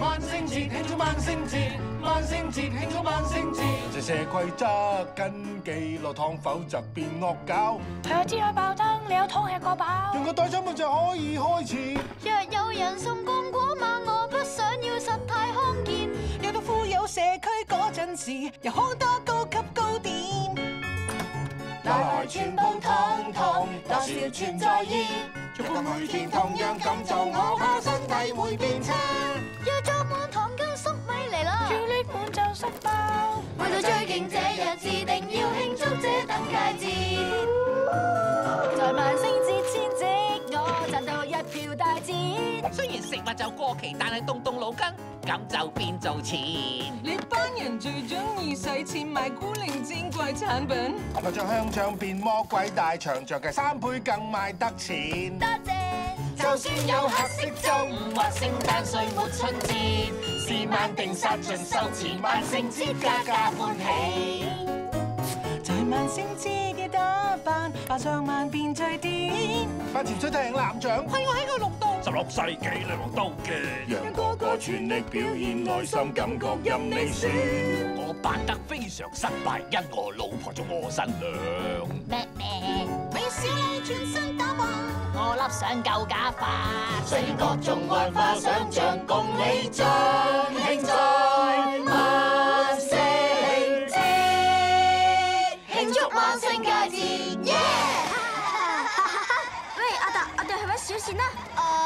万圣节庆祝万圣节，万圣节庆祝万圣节。这些规则跟记落汤，否则变恶搞。系我知去爆灯，你有汤吃个饱，用个袋装咪就可以开始。若有人送光果，我我不想要，实太康见。有到富有社区嗰阵时，有好多高级糕点，来来全部糖糖，但系存在意，逐日每天同样咁做，我怕身体。大虽然食物就过期，但系动动脑筋，咁就变做钱。你班人最中意使钱买古灵精贵产品。我将香肠变魔鬼大肠着嘅三倍更卖得钱。多谢。就算有黑色周五或圣诞，岁末春节？是万定杀尽收钱，万圣节家家欢喜。在万圣节。嘅上快潜水艇男将，系我喺个绿度。十六世纪女王都惊，让个哥全力表现内心感觉任你选。我扮得非常失败，因我老婆做我新娘。咩咩，美小女全身打扮，我笠上旧假发，四各种爱化想象共你。哇！新嘅指，耶！喂，阿达，我哋去玩小扇啦。